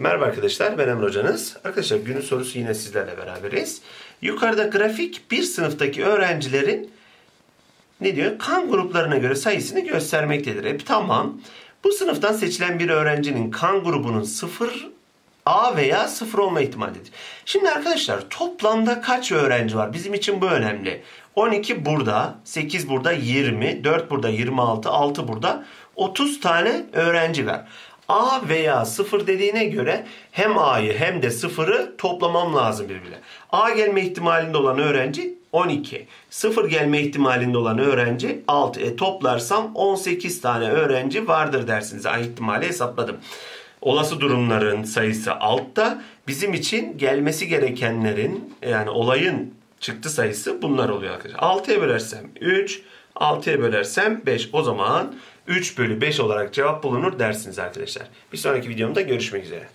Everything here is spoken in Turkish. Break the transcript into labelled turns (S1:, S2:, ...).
S1: Merhaba arkadaşlar ben Emre Hocanız. Arkadaşlar günün sorusu yine sizlerle beraberiz. Yukarıda grafik bir sınıftaki öğrencilerin ne diyor? Kan gruplarına göre sayısını göstermektedir. E, tamam. Bu sınıftan seçilen bir öğrencinin kan grubunun sıfır A veya sıfır olma ihtimalidir. Şimdi arkadaşlar toplamda kaç öğrenci var? Bizim için bu önemli. 12 burada, 8 burada, 20, 4 burada, 26, 6 burada. 30 tane öğrenci var. A veya 0 dediğine göre hem A'yı hem de 0'ı toplamam lazım birbirine. A gelme ihtimalinde olan öğrenci 12. 0 gelme ihtimalinde olan öğrenci 6. E toplarsam 18 tane öğrenci vardır dersiniz. A ihtimali hesapladım. Olası durumların sayısı altta. Bizim için gelmesi gerekenlerin yani olayın çıktı sayısı bunlar oluyor arkadaşlar. 6'ya bölersem 3, 6'ya bölersem 5. O zaman 3 bölü 5 olarak cevap bulunur dersiniz arkadaşlar. Bir sonraki videomda görüşmek üzere.